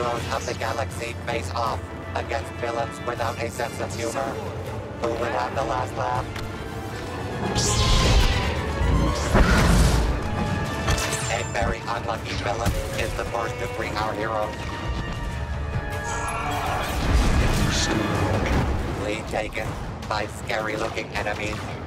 heroes of the galaxy face off against villains without a sense of humor. Who will have the last laugh? A very unlucky villain is the first to free our heroes. Lead taken by scary-looking enemies.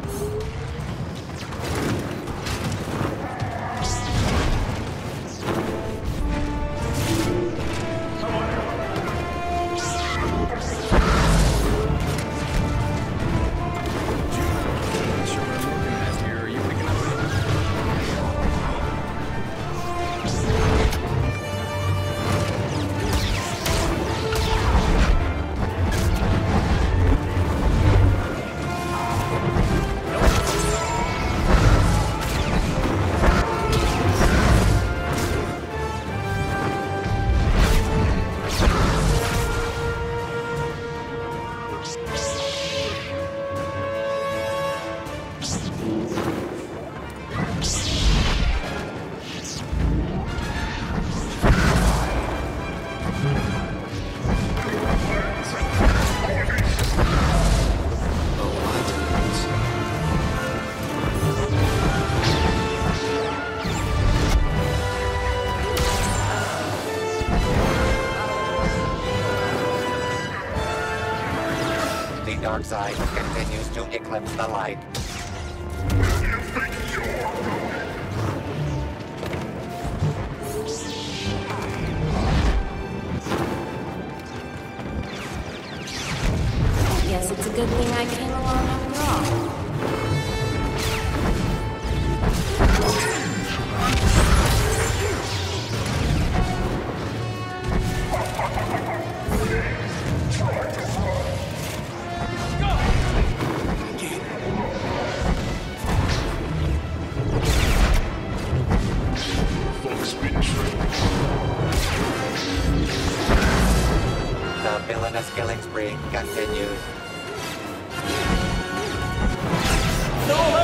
Dark side continues to eclipse the light. Guess it's a good thing I came villainous killing spree continues. Only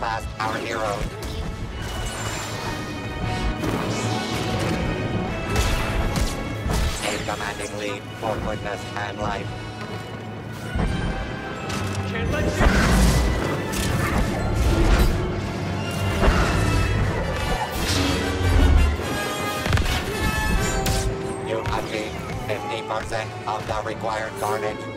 past our heroes. A commanding lead for goodness and life. Can't let you... You achieve 50% of the required carnage.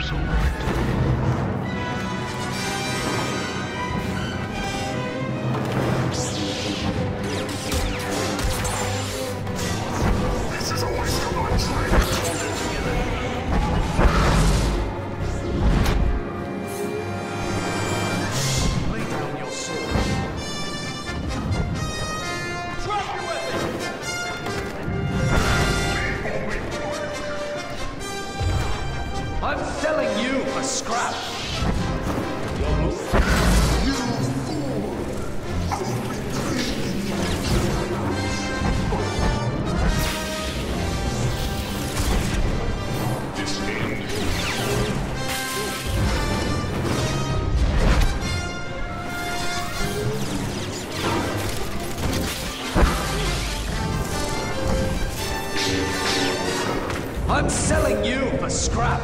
so right. you for scrap. You fool! This end. I'm selling you for scrap!